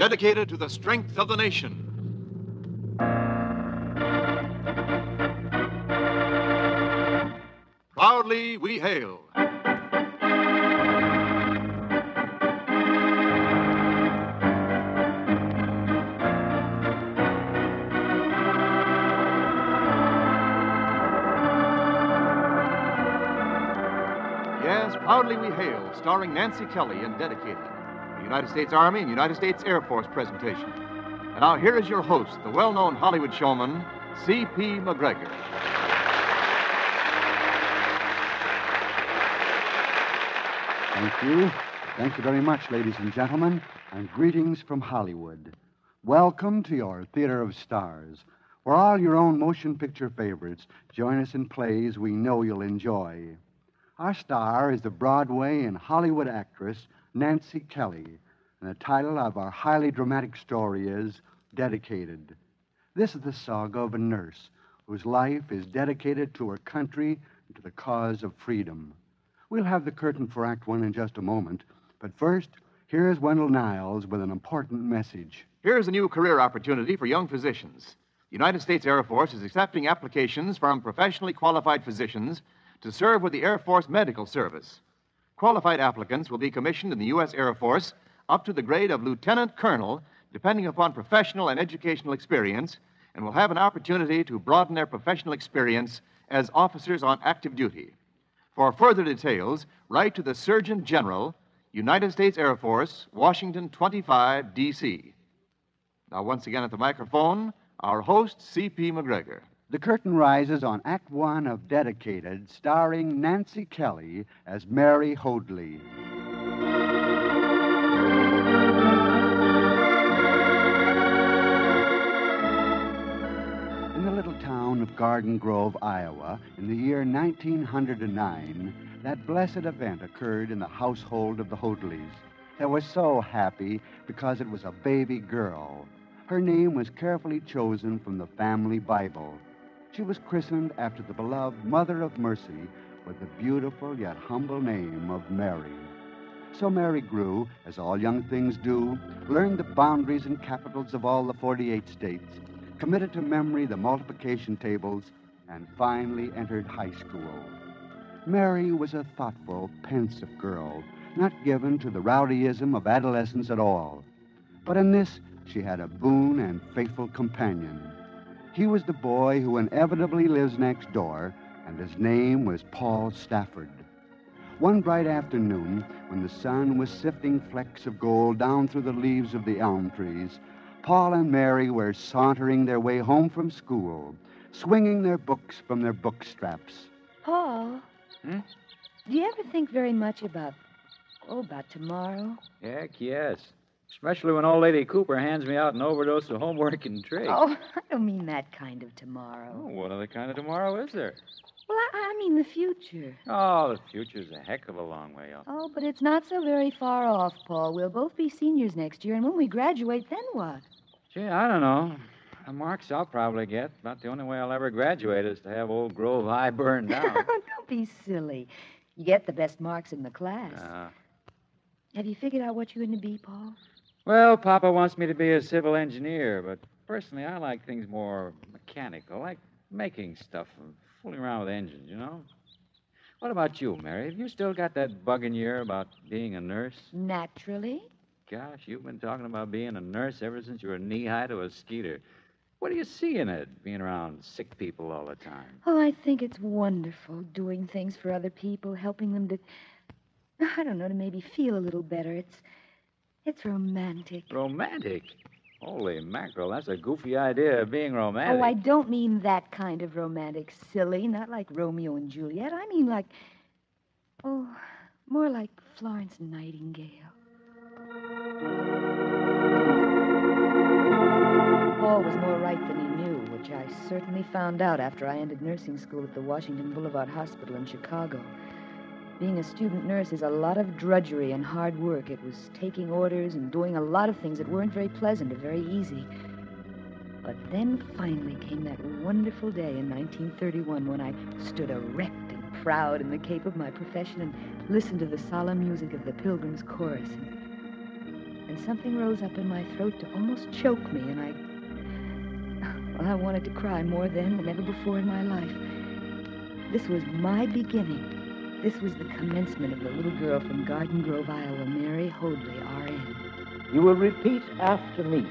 dedicated to the strength of the nation. Proudly we hail. Yes, Proudly We Hail, starring Nancy Kelly and Dedicated, the United States Army and United States Air Force presentation. And now here is your host, the well known Hollywood showman, C.P. MacGregor. Thank you. Thank you very much, ladies and gentlemen, and greetings from Hollywood. Welcome to your Theater of Stars, where all your own motion picture favorites join us in plays we know you'll enjoy. Our star is the Broadway and Hollywood actress Nancy Kelly, and the title of our highly dramatic story is Dedicated. This is the saga of a nurse whose life is dedicated to her country and to the cause of freedom. We'll have the curtain for Act One in just a moment, but first, here's Wendell Niles with an important message. Here's a new career opportunity for young physicians. The United States Air Force is accepting applications from professionally qualified physicians to serve with the Air Force Medical Service. Qualified applicants will be commissioned in the U.S. Air Force up to the grade of lieutenant colonel, depending upon professional and educational experience, and will have an opportunity to broaden their professional experience as officers on active duty. For further details, write to the Surgeon General, United States Air Force, Washington 25, D.C. Now, once again at the microphone, our host, C.P. MacGregor. The curtain rises on Act One of Dedicated, starring Nancy Kelly as Mary Hoadley. In the little town of Garden Grove, Iowa, in the year 1909, that blessed event occurred in the household of the Hoadleys. They were so happy because it was a baby girl. Her name was carefully chosen from the family Bible. She was christened after the beloved Mother of Mercy with the beautiful yet humble name of Mary. So Mary grew, as all young things do, learned the boundaries and capitals of all the 48 states, committed to memory the multiplication tables, and finally entered high school. Mary was a thoughtful, pensive girl, not given to the rowdyism of adolescence at all. But in this, she had a boon and faithful companion. He was the boy who inevitably lives next door, and his name was Paul Stafford. One bright afternoon, when the sun was sifting flecks of gold down through the leaves of the elm trees, Paul and Mary were sauntering their way home from school, swinging their books from their book straps. Paul. Hmm? Do you ever think very much about, oh, about tomorrow? Heck, yes. Especially when old lady Cooper hands me out an overdose of homework and tricks. Oh, I don't mean that kind of tomorrow. Oh, what other kind of tomorrow is there? Well, I, I mean the future. Oh, the future's a heck of a long way off. Oh, but it's not so very far off, Paul. We'll both be seniors next year, and when we graduate, then what? Gee, I don't know. The marks I'll probably get. About the only way I'll ever graduate is to have old Grove High burned down. don't be silly. You get the best marks in the class. uh, Have you figured out what you're going to be, Paul? well, Papa wants me to be a civil engineer, but personally, I like things more mechanical, like making stuff and fooling around with engines, you know? What about you, Mary? Have you still got that bug in your ear about being a nurse? Naturally. Gosh, you've been talking about being a nurse ever since you were knee high to a skeeter. What do you see in it, being around sick people all the time? Oh, I think it's wonderful doing things for other people, helping them to, I don't know, to maybe feel a little better. It's, it's romantic. Romantic? Holy mackerel, that's a goofy idea of being romantic. Oh, I don't mean that kind of romantic, silly, not like Romeo and Juliet. I mean like, oh, more like Florence Nightingale. Paul was more right than he knew, which I certainly found out after I ended nursing school at the Washington Boulevard Hospital in Chicago. Being a student nurse is a lot of drudgery and hard work. It was taking orders and doing a lot of things that weren't very pleasant or very easy. But then finally came that wonderful day in 1931 when I stood erect and proud in the cape of my profession and listened to the solemn music of the Pilgrim's Chorus. and something rose up in my throat to almost choke me, and I. Well, I wanted to cry more then than ever before in my life. This was my beginning. This was the commencement of the little girl from Garden Grove, Iowa, Mary Hoadley, R.N. You will repeat after me.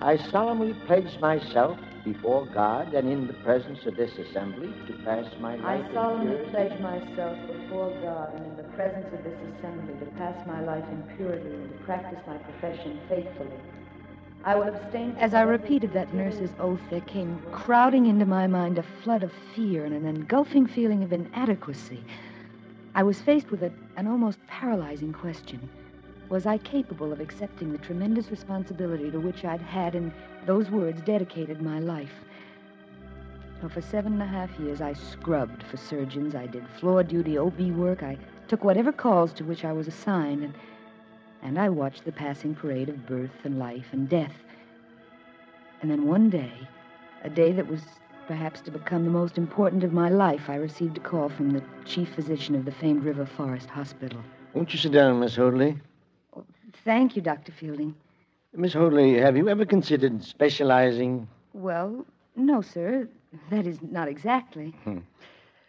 I solemnly pledge myself before God and in the presence of this assembly to pass my life. I solemnly pledge myself before God and in the presence of this assembly to pass my life in purity and to practice my profession faithfully. I will abstain. As I repeated that nurse's oath, there came crowding into my mind a flood of fear and an engulfing feeling of inadequacy. I was faced with a, an almost paralyzing question. Was I capable of accepting the tremendous responsibility to which I'd had, in those words, dedicated my life? For seven and a half years, I scrubbed for surgeons. I did floor duty, OB work. I took whatever calls to which I was assigned, and, and I watched the passing parade of birth and life and death. And then one day, a day that was perhaps to become the most important of my life, I received a call from the chief physician of the famed River Forest Hospital. Won't you sit down, Miss Hoadley? Oh, thank you, Dr. Fielding. Miss Hoadley, have you ever considered specializing? Well, no, sir. That is not exactly. Hmm.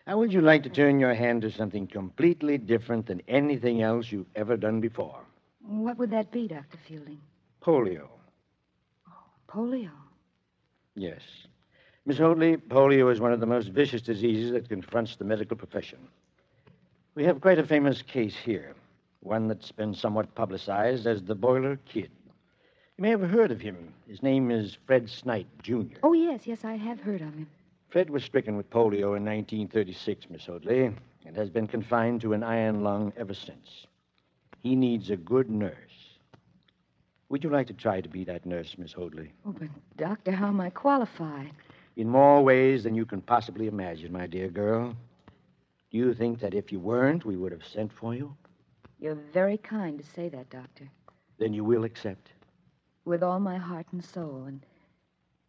How would you like to turn your hand to something completely different than anything else you've ever done before? What would that be, Dr. Fielding? Polio. Polio. Yes. Miss Hoadley, polio is one of the most vicious diseases that confronts the medical profession. We have quite a famous case here, one that's been somewhat publicized as the Boiler Kid. You may have heard of him. His name is Fred Snite, Jr. Oh, yes, yes, I have heard of him. Fred was stricken with polio in 1936, Miss Hoadley, and has been confined to an iron lung ever since. He needs a good nurse. Would you like to try to be that nurse, Miss Hoadley? Oh, but, Doctor, how am I qualified? In more ways than you can possibly imagine, my dear girl. Do you think that if you weren't, we would have sent for you? You're very kind to say that, Doctor. Then you will accept. With all my heart and soul, and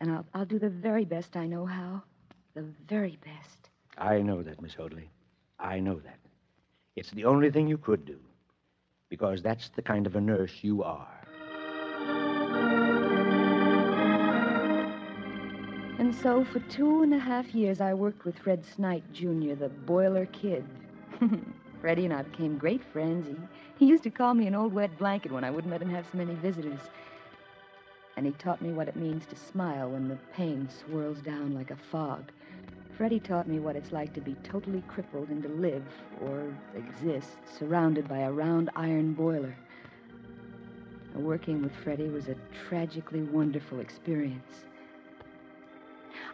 and I'll I'll do the very best I know how. The very best. I know that, Miss Hoadley. I know that. It's the only thing you could do. Because that's the kind of a nurse you are. And so for two and a half years I worked with Fred Snite, Jr., the boiler kid. Freddie and I became great friends. He, he used to call me an old wet blanket when I wouldn't let him have so many visitors. And he taught me what it means to smile when the pain swirls down like a fog. Freddie taught me what it's like to be totally crippled and to live, or exist, surrounded by a round iron boiler. Working with Freddie was a tragically wonderful experience.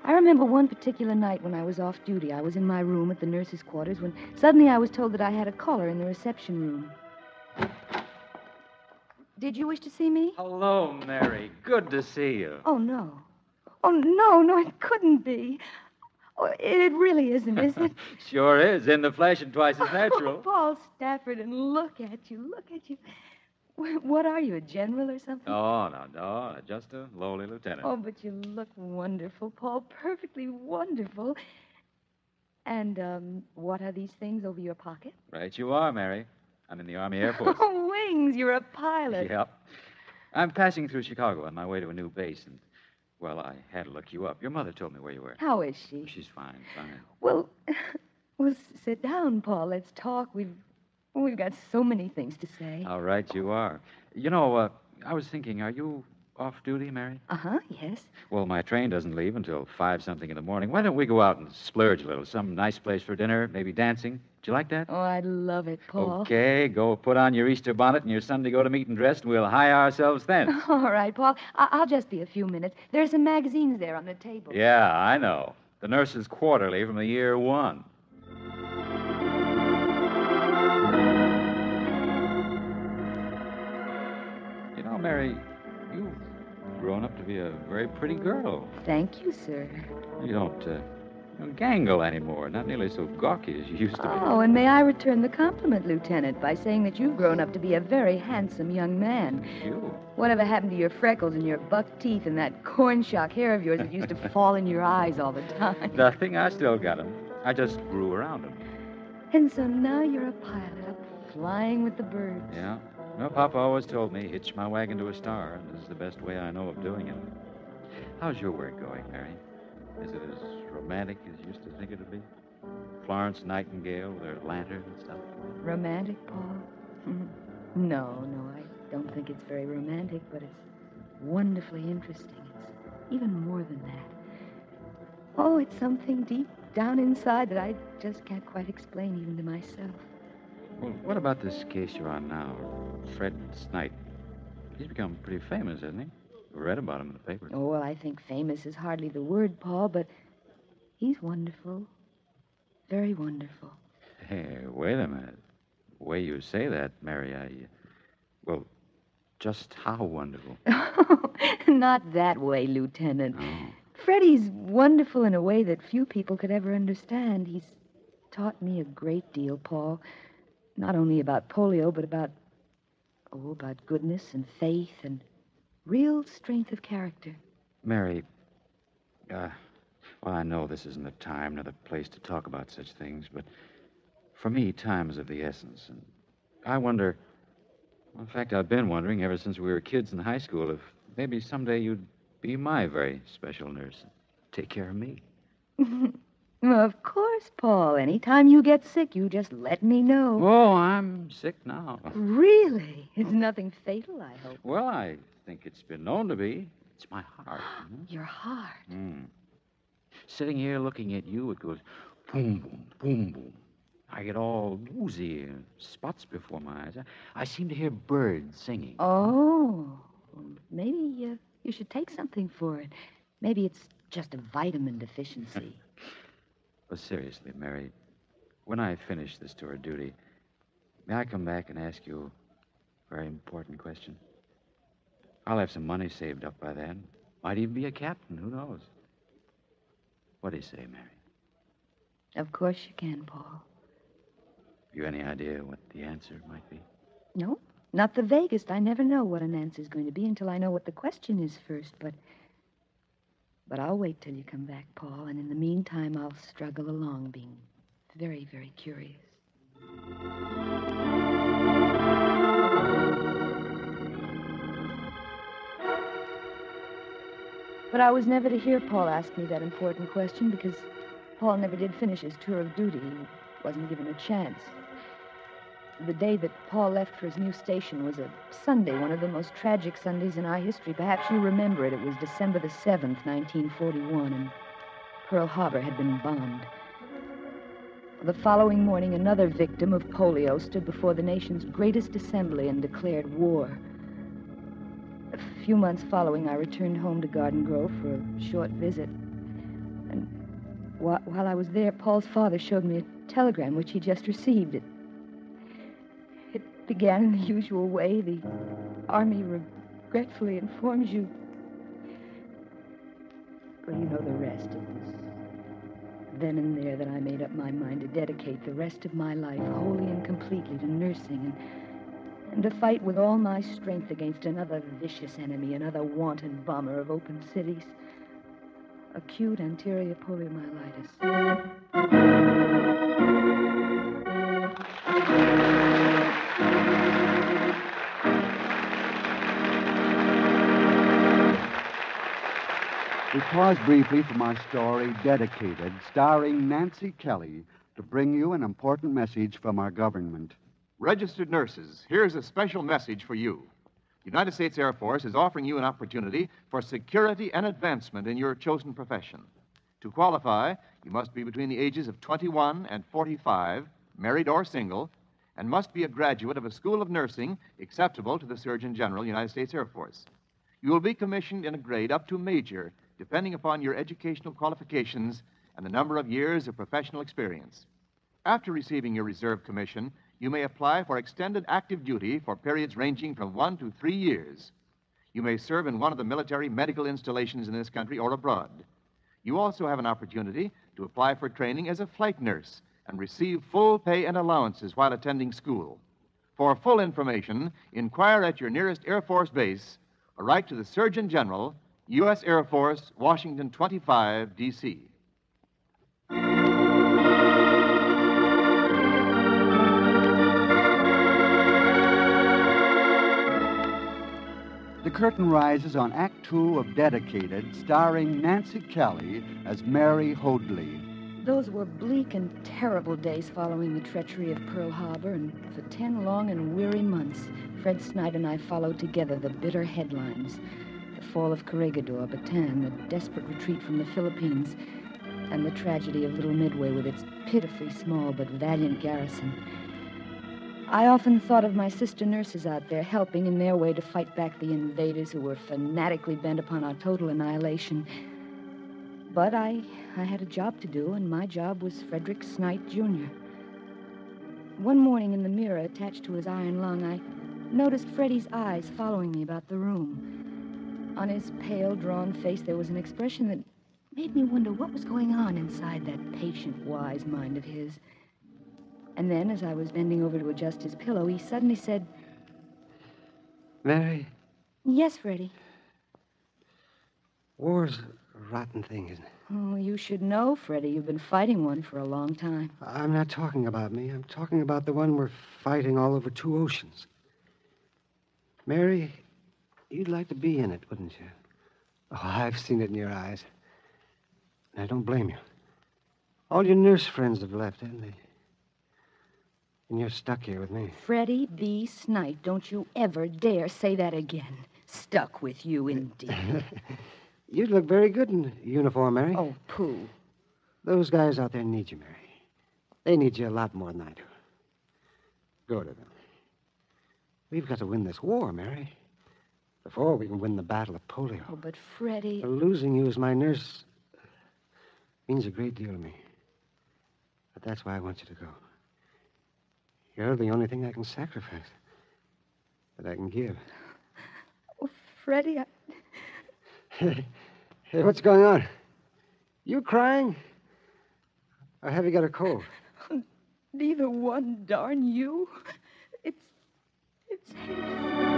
I remember one particular night when I was off duty. I was in my room at the nurse's quarters when suddenly I was told that I had a caller in the reception room. Did you wish to see me? Hello, Mary. Good to see you. Oh, no. Oh, no, no, it couldn't be. Oh, it really isn't, is it? Sure is. In the flesh and twice as Oh, natural. Paul Stafford, and look at you, look at you. What are you, a general or something? Oh, no, no. Just a lowly lieutenant. Oh, but you look wonderful, Paul. Perfectly wonderful. And um, what are these things over your pocket? Right you are, Mary. I'm in the Army Air Force. Oh, wings. You're a pilot. Yep. I'm passing through Chicago on my way to a new base, and, well, I had to look you up. Your mother told me where you were. How is she? She's fine, fine. Well, well, sit down, Paul. Let's talk. We've we've got so many things to say. All right, you are. You know, uh, I was thinking, are you off duty, Mary? Uh huh. Yes. Well, my train doesn't leave until five something in the morning. Why don't we go out and splurge a little? Some nice place for dinner, maybe dancing. Do you like that? Oh, I'd love it, Paul. Okay, go put on your Easter bonnet and your Sunday go to meet and dress, and we'll hire ourselves then. All right, Paul. I- I'll just be a few minutes. There's some magazines there on the table. yeah, I know. The Nurse's Quarterly from the year one. You know, Mary, grown up to be a very pretty girl. Thank you, sir. You don't, uh, you don't gangle anymore. Not nearly so gawky as you used to be. Oh, and may I return the compliment, Lieutenant, by saying that you've grown up to be a very handsome young man. You? Whatever happened to your freckles and your buck teeth and that corn shock hair of yours that used to fall in your eyes all the time? Nothing. I still got 'em. I just grew around 'em. And so now you're a pilot up flying with the birds. Yeah. Well, Papa always told me, hitch my wagon to a star, and this is the best way I know of doing it. How's your work going, Mary? Is it as romantic as you used to think it would be? Florence Nightingale with her lantern and stuff? Romantic, Paul? no, no, I don't think it's very romantic, but it's wonderfully interesting. It's even more than that. Oh, it's something deep down inside that I just can't quite explain even to myself. Well, what about this case you're on now, Fred Snite? He's become pretty famous, hasn't he? We read about him in the papers. Oh, well, I think famous is hardly the word, Paul, but he's wonderful. Very wonderful. Hey, wait a minute. The way you say that, Mary, I. Well, just how wonderful? Oh, not that way, Lieutenant. Oh. Freddie's wonderful in a way that few people could ever understand. He's taught me a great deal, Paul. Not only about polio, but about. Oh, about goodness and faith and real strength of character. Mary, uh, well, I know this isn't the time nor the place to talk about such things, but for me, time is of the essence. And I wonder, well, in fact, I've been wondering ever since we were kids in high school if maybe someday you'd be my very special nurse and take care of me. Of course, Paul. Anytime you get sick, you just let me know. Oh, I'm sick now. Really? It's nothing fatal, I hope. Well, I think it's been known to be. It's my heart. you know? Your heart. Mm. Sitting here looking at you, it goes boom, boom, boom, boom. I get all woozy, spots before my eyes. I, I seem to hear birds singing. Oh. Maybe uh, you should take something for it. Maybe it's just a vitamin deficiency. But seriously, Mary, when I finish this tour of duty, may I come back and ask you a very important question? I'll have some money saved up by then. Might even be a captain. Who knows? What do you say, Mary? of course you can, Paul. Have You any idea what the answer might be? No, not the vaguest. I never know what an answer's going to be until I know what the question is first, but. But I'll wait till you come back, Paul, and in the meantime, I'll struggle along, being very, very curious. But I was never to hear Paul ask me that important question because Paul never did finish his tour of duty. He wasn't given a chance. The day that Paul left for his new station was a Sunday, one of the most tragic Sundays in our history. Perhaps you remember it. It was December the 7th, 1941, and Pearl Harbor had been bombed. The following morning, another victim of polio stood before the nation's greatest assembly and declared war. A few months following, I returned home to Garden Grove for a short visit. And while I was there, Paul's father showed me a telegram which he just received. It began in the usual way. The Army regretfully informs you. Well, you know the rest. It was then and there that I made up my mind to dedicate the rest of my life wholly and completely to nursing and, and to fight with all my strength against another vicious enemy, another wanton bomber of open cities. Acute anterior poliomyelitis. We pause briefly from our story, Dedicated, starring Nancy Kelly, to bring you an important message from our government. Registered nurses, here's a special message for you. The United States Air Force is offering you an opportunity for security and advancement in your chosen profession. To qualify, you must be between the ages of 21 and 45, married or single, and must be a graduate of a school of nursing acceptable to the Surgeon General, United States Air Force. You will be commissioned in a grade up to major, depending upon your educational qualifications and the number of years of professional experience. After receiving your reserve commission, you may apply for extended active duty for periods ranging from one to three years. You may serve in one of the military medical installations in this country or abroad. You also have an opportunity to apply for training as a flight nurse and receive full pay and allowances while attending school. For full information, inquire at your nearest Air Force base or write to the Surgeon General, U.S. Air Force, Washington 25, D.C. the curtain rises on Act Two of Dedicated, starring Nancy Kelly as Mary Hoadley. Those were bleak and terrible days following the treachery of Pearl Harbor, and for ten long and weary months, Fred Snite and I followed together the bitter headlines the fall of Corregidor, Bataan, the desperate retreat from the Philippines, and the tragedy of Little Midway with its pitifully small but valiant garrison. I often thought of my sister nurses out there helping in their way to fight back the invaders who were fanatically bent upon our total annihilation. But I, I had a job to do, and my job was Frederick Snite, Jr. One morning in the mirror attached to his iron lung, I noticed Freddie's eyes following me about the room. On his pale, drawn face, there was an expression that made me wonder what was going on inside that patient, wise mind of his. And then, as I was bending over to adjust his pillow, he suddenly said, Mary, Yes, Freddie. war's a rotten thing, isn't it? Oh, you should know, Freddie. You've been fighting one for a long time. I'm not talking about me. I'm talking about the one we're fighting all over two oceans. Mary, you'd like to be in it, wouldn't you? Oh, I've seen it in your eyes. And I don't blame you. All your nurse friends have left, haven't they? And you're stuck here with me. Freddie B. Snite, don't you ever dare say that again. Stuck with you, indeed. You'd look very good in uniform, Mary. oh, pooh. Those guys out there need you, Mary. They need you a lot more than I do. Go to them. We've got to win this war, Mary. Before we can win the battle of polio. Oh, but Freddie. Losing you as my nurse means a great deal to me. But that's why I want you to go. You're the only thing I can sacrifice, that I can give. Oh, Freddie, I... Hey, hey, what's going on? You crying? Or have you got a cold? neither one, darn you. It's. It's.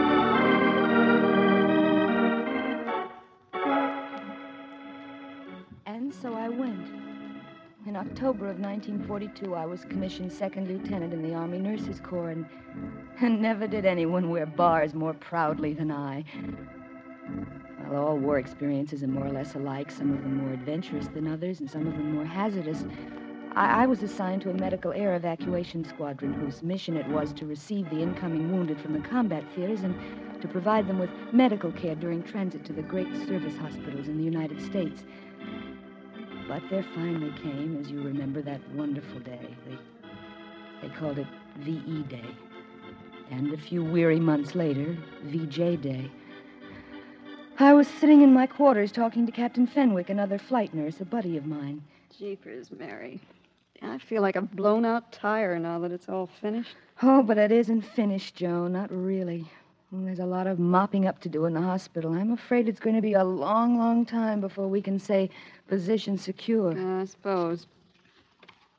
And so I went. In October of 1942, I was commissioned second lieutenant in the Army Nurses Corps, and, and never did anyone wear bars more proudly than I. Well, all war experiences are more or less alike, some of them more adventurous than others, and some of them more hazardous. I, I was assigned to a medical air evacuation squadron whose mission it was to receive the incoming wounded from the combat theaters and to provide them with medical care during transit to the great service hospitals in the United States. But there finally came, as you remember, that wonderful day. They, they called it VE Day. And a few weary months later, VJ Day. I was sitting in my quarters talking to Captain Fenwick, another flight nurse, a buddy of mine. Jeepers, Mary. I feel like a blown out tire now that it's all finished. Oh, but it isn't finished, Joe. Not really. There's a lot of mopping up to do in the hospital. I'm afraid it's going to be a long, long time before we can say position secure. I suppose.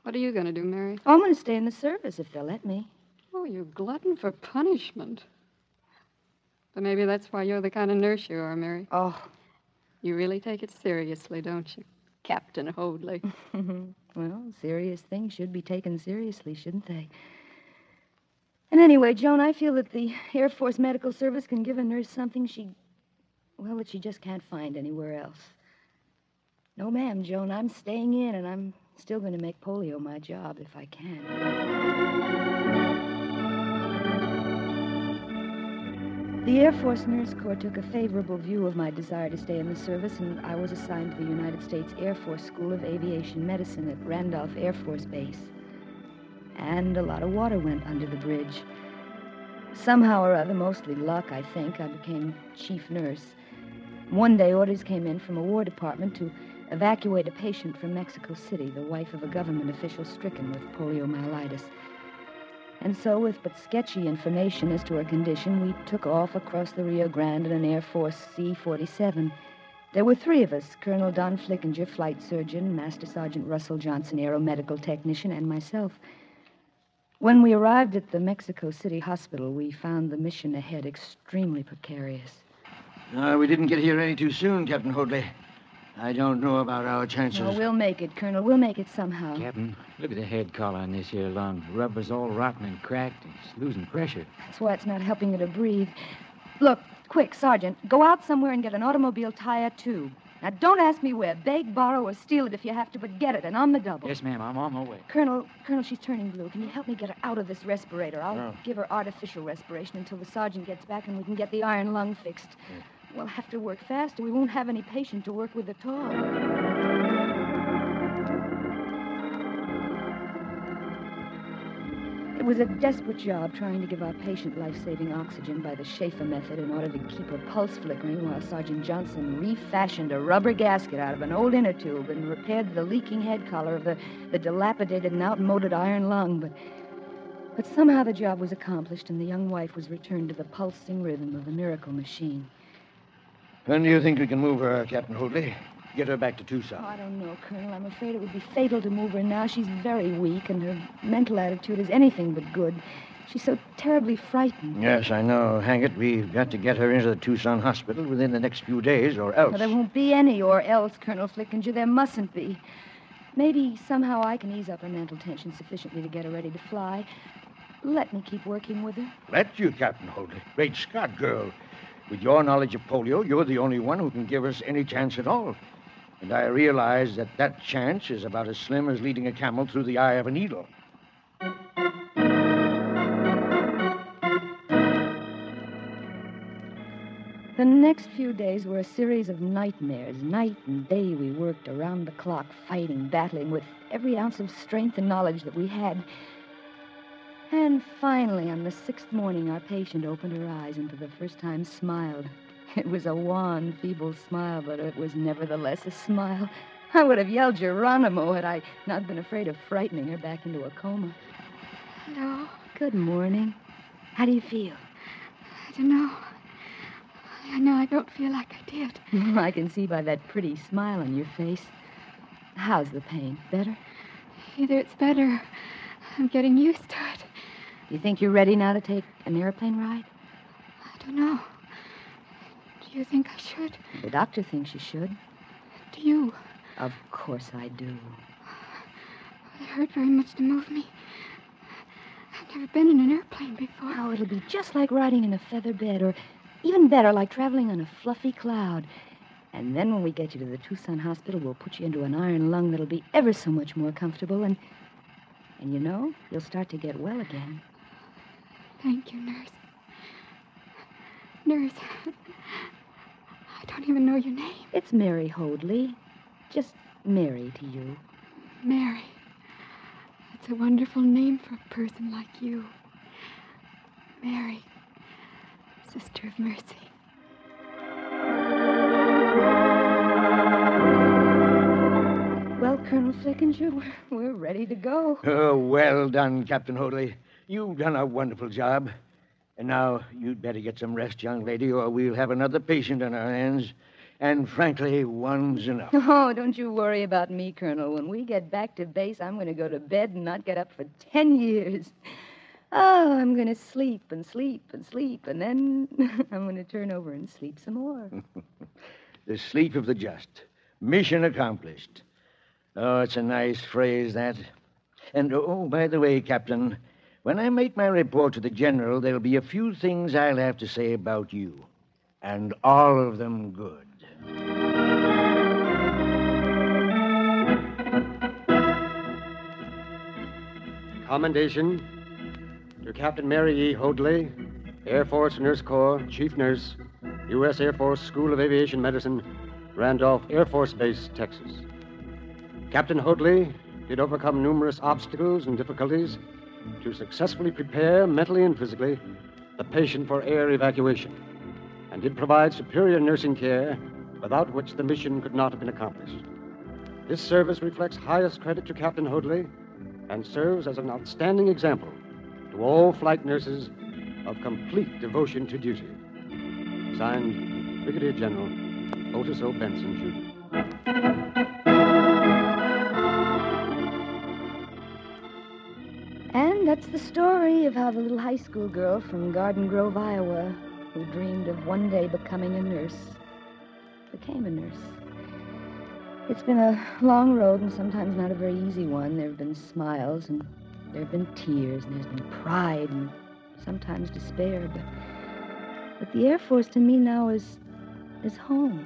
What are you going to do, Mary? Oh, I'm going to stay in the service if they'll let me. Oh, you're glutton for punishment. But maybe that's why you're the kind of nurse you are, Mary. Oh, You really take it seriously, don't you? Captain Hoadley. well, serious things should be taken seriously, shouldn't they? And anyway, Joan, I feel that the Air Force Medical Service can give a nurse something she, well, that she just can't find anywhere else. No, ma'am, Joan, I'm staying in, and I'm still going to make polio my job if I can. The Air Force Nurse Corps took a favorable view of my desire to stay in the service, and I was assigned to the United States Air Force School of Aviation Medicine at Randolph Air Force Base. And a lot of water went under the bridge. Somehow or other, mostly luck, I think, I became chief nurse. One day, orders came in from a War Department to evacuate a patient from Mexico City, the wife of a government official stricken with poliomyelitis. And so, with but sketchy information as to her condition, we took off across the Rio Grande in an Air Force C 47. There were three of us Colonel Don Flickinger, flight surgeon, Master Sergeant Russell Johnson, aeromedical technician, and myself. When we arrived at the Mexico City hospital, we found the mission ahead extremely precarious. Uh, we didn't get here any too soon, Captain Hoadley. I don't know about our chances. Oh, we'll make it, Colonel. We'll make it somehow. Captain, look at the head collar on this here lung. The rubber's all rotten and cracked. It's losing pressure. That's why it's not helping her to breathe. Look, quick, Sergeant, go out somewhere and get an automobile tire tube. Now, don't ask me where. Beg, borrow, or steal it if you have to, but get it, and on the double. Yes, ma'am. I'm on my way. Colonel, Colonel, she's turning blue. Can you help me get her out of this respirator? I'll Oh. give her artificial respiration until the sergeant gets back and we can get the iron lung fixed. We'll have to work fast, or we won't have any patient to work with at all. Was a desperate job trying to give our patient life-saving oxygen by the Schaefer method in order to keep her pulse flickering while Sergeant Johnson refashioned a rubber gasket out of an old inner tube and repaired the leaking head collar of the, the dilapidated and outmoded iron lung. But, but somehow the job was accomplished and the young wife was returned to the pulsing rhythm of the miracle machine. When do you think we can move her, Captain Hoadley? Get her back to Tucson. Oh, I don't know, Colonel. I'm afraid it would be fatal to move her now. She's very weak, and her mental attitude is anything but good. She's so terribly frightened. Yes, I know. Hang it, we've got to get her into the Tucson hospital within the next few days, or else. Well, there won't be any or else, Colonel Flickinger. There mustn't be. Maybe somehow I can ease up her mental tension sufficiently to get her ready to fly. Let me keep working with her. Let you, Captain Hoadley. Great Scott, girl. With your knowledge of polio, you're the only one who can give us any chance at all. And I realize that that chance is about as slim as leading a camel through the eye of a needle. The next few days were a series of nightmares. Night and day we worked around the clock, fighting, battling with every ounce of strength and knowledge that we had. And finally, on the sixth morning, our patient opened her eyes and for the first time smiled. It was a wan, feeble smile, but it was nevertheless a smile. I would have yelled Geronimo had I not been afraid of frightening her back into a coma. Hello. Good morning. How do you feel? I don't know. I know I don't feel like I did. I can see by that pretty smile on your face. How's the pain? Better? Either it's better. or I'm getting used to it. Do You think you're ready now to take an airplane ride? I don't know. You think I should? The doctor thinks you should. Do you? Of course I do. It hurt very much to move me. I've never been in an airplane before. Oh, it'll be just like riding in a feather bed, or even better, like traveling on a fluffy cloud. And then when we get you to the Tucson hospital, we'll put you into an iron lung that'll be ever so much more comfortable, and and you know, you'll start to get well again. Thank you, nurse. Nurse, don't even know your name. It's Mary Hoadley. Just Mary to you. Mary. That's a wonderful name for a person like you. Mary, Sister of Mercy. Well, Colonel Flickinger, we're, we're ready to go. Oh, well done, Captain Hoadley. You've done a wonderful job. And now you'd better get some rest, young lady, or we'll have another patient on our hands. And frankly, one's enough. Oh, don't you worry about me, Colonel. When we get back to base, I'm going to go to bed and not get up for ten years. Oh, I'm going to sleep and sleep and sleep, and then I'm going to turn over and sleep some more. The sleep of the just. Mission accomplished. Oh, it's a nice phrase, that. And, oh, by the way, Captain, when I make my report to the General, there'll be a few things I'll have to say about you. And all of them good. Commendation to Captain Mary E. Hoadley, Air Force Nurse Corps, Chief Nurse, U.S. Air Force School of Aviation Medicine, Randolph Air Force Base, Texas. Captain Hoadley did overcome numerous obstacles and difficulties to successfully prepare, mentally and physically, the patient for air evacuation, and did provide superior nursing care without which the mission could not have been accomplished. This service reflects highest credit to Captain Hoadley and serves as an outstanding example to all flight nurses of complete devotion to duty. Signed, Brigadier General Otis O. Benson, Jr. that's the story of how the little high school girl from Garden Grove, Iowa, who dreamed of one day becoming a nurse, became a nurse. It's been a long road and sometimes not a very easy one. There have been smiles and there have been tears and there's been pride and sometimes despair. But But the Air Force to me now is is home.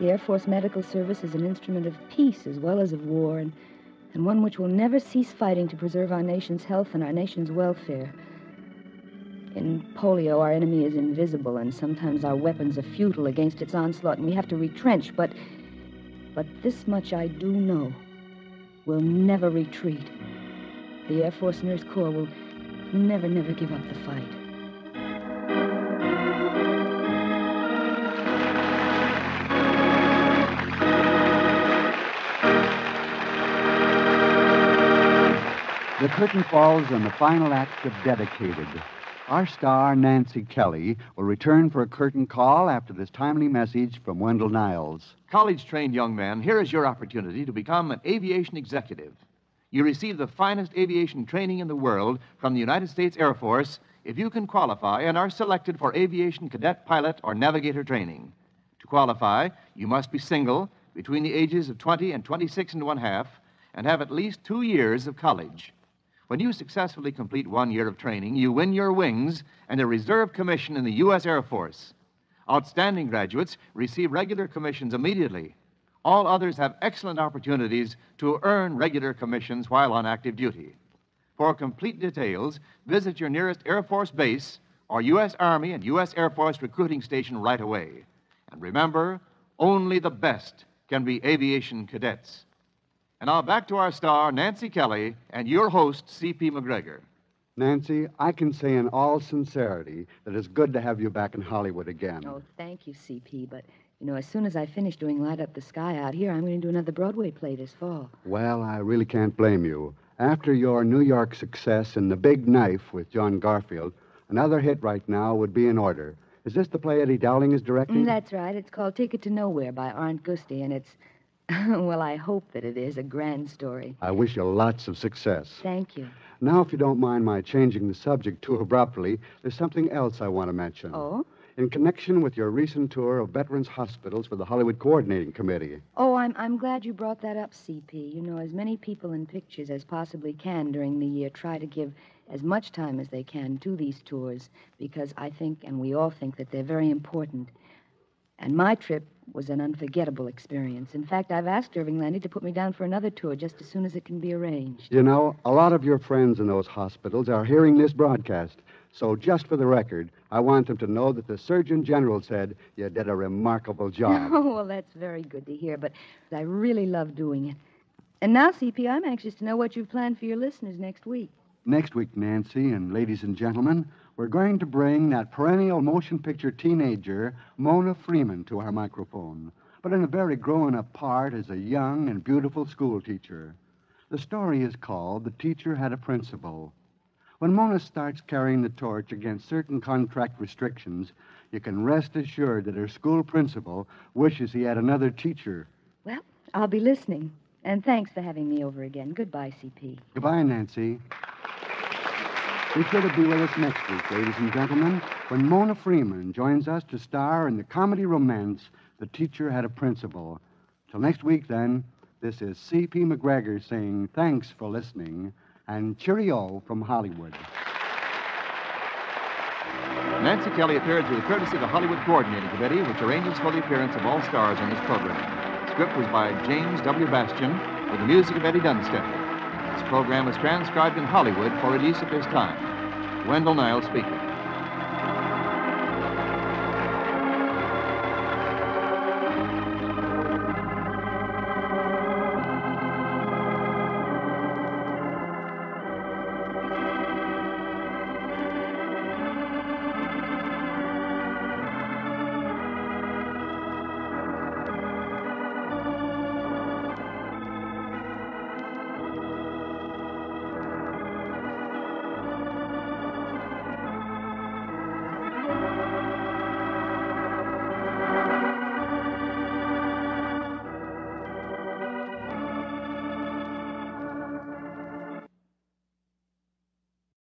The Air Force Medical Service is an instrument of peace as well as of war, and, and one which will never cease fighting to preserve our nation's health and our nation's welfare. In polio, our enemy is invisible, and sometimes our weapons are futile against its onslaught, and we have to retrench. But, but this much I do know: we'll never retreat. The Air Force Nurse Corps will never, never give up the fight. The curtain falls on the final act of Dedicated. Our star, Nancy Kelly, will return for a curtain call after this timely message from Wendell Niles. College trained young man, here is your opportunity to become an aviation executive. You receive the finest aviation training in the world from the United States Air Force if you can qualify and are selected for aviation cadet pilot or navigator training. To qualify, you must be single, between the ages of 20 and 26 and one half, and have at least two years of college. When you successfully complete one year of training, you win your wings and a reserve commission in the U.S. Air Force. Outstanding graduates receive regular commissions immediately. All others have excellent opportunities to earn regular commissions while on active duty. For complete details, visit your nearest Air Force base or U.S. Army and U.S. Air Force recruiting station right away. And remember, only the best can be aviation cadets. And now back to our star, Nancy Kelly, and your host, C.P. MacGregor. Nancy, I can say in all sincerity that it's good to have you back in Hollywood again. Oh, thank you, CP. But, you know, as soon as I finish doing Light Up the Sky out here, I'm going to do another Broadway play this fall. Well, I really can't blame you. After your New York success in The Big Knife with John Garfield, another hit right now would be in order. Is this the play Eddie Dowling is directing? Mm, That's right. It's called Ticket to Nowhere by Arndt Gusti, and it's, well, I hope that it is a grand story. I wish you lots of success. Thank you. Now, if you don't mind my changing the subject too abruptly, there's something else I want to mention. Oh? In connection with your recent tour of veterans' hospitals for the Hollywood Coordinating Committee. Oh, I'm, I'm glad you brought that up, CP. You know, as many people in pictures as possibly can during the year try to give as much time as they can to these tours because I think, and we all think, that they're very important. And my trip was an unforgettable experience. In fact, I've asked Irving Landy to put me down for another tour just as soon as it can be arranged. You know, a lot of your friends in those hospitals are hearing this broadcast. So, just for the record, I want them to know that the Surgeon General said you did a remarkable job. Oh, well, that's very good to hear, but I really love doing it. And now, CP, I'm anxious to know what you've planned for your listeners next week. Next week, Nancy and ladies and gentlemen, we're going to bring that perennial motion picture teenager, Mona Freeman, to our microphone, but in a very grown up part as a young and beautiful school teacher. The story is called The Teacher Had a Principal. When Mona starts carrying the torch against certain contract restrictions, you can rest assured that her school principal wishes he had another teacher. Well, I'll be listening. And thanks for having me over again. Goodbye, CP. Goodbye, Nancy. Be sure to be with us next week, ladies and gentlemen, when Mona Freeman joins us to star in the comedy romance The Teacher Had a Principal. Till next week, then, this is C.P. MacGregor saying thanks for listening and cheerio from Hollywood. Nancy Kelly appeared through the courtesy of the Hollywood Coordinating Committee, which arranges for the appearance of all stars on this program. The script was by James W. Bastian, with the music of Eddie Dunstedter. This program was transcribed in Hollywood for release at this time. Wendell Niles speaking.